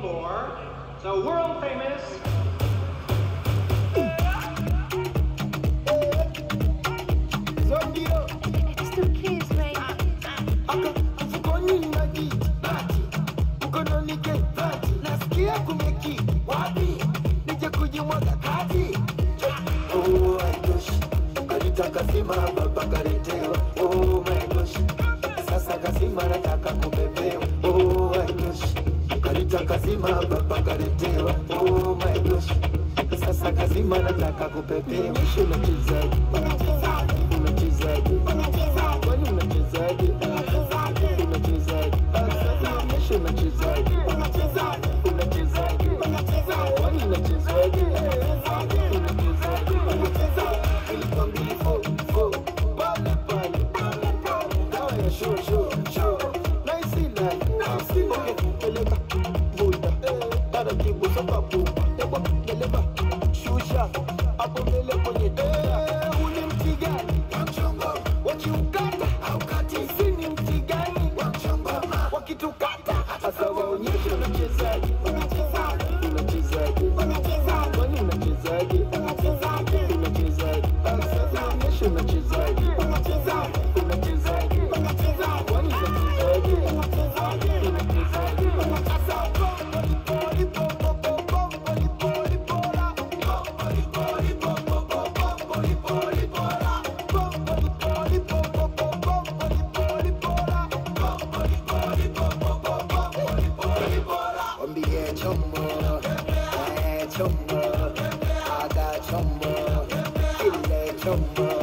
for the world famous Zondio, It's the kids, baby. Ah, ah. aka mfukoni na kiti bati, mkononi ke bati, nasikia kumeki wapi, nije kujimwaga kati. Oh my gosh, kalitaka sima baba kaletewa. Oh my gosh, sasa kasima nataka kubebewa. Sima baba kaletewa. Oh my gosh, sasa kasima nataka kubebewa. Mwisho unachezaje? Unachezaje? Kwani sasa mwisho unachezaje? Unachezaje? Kwani unachezaje? Shusha. Hapo mbele kwenye taa. Huu ni mti gani? Wakiukata, haukati. Si ni mti gani? Wakitukata, sasa waonyeshe unachezaje. Unachezaje? Kwani unachezaje? Unachezaje? Ah, sasa onyesha unachezaje. Unachezaje? mu, agacin mu, illacin mu.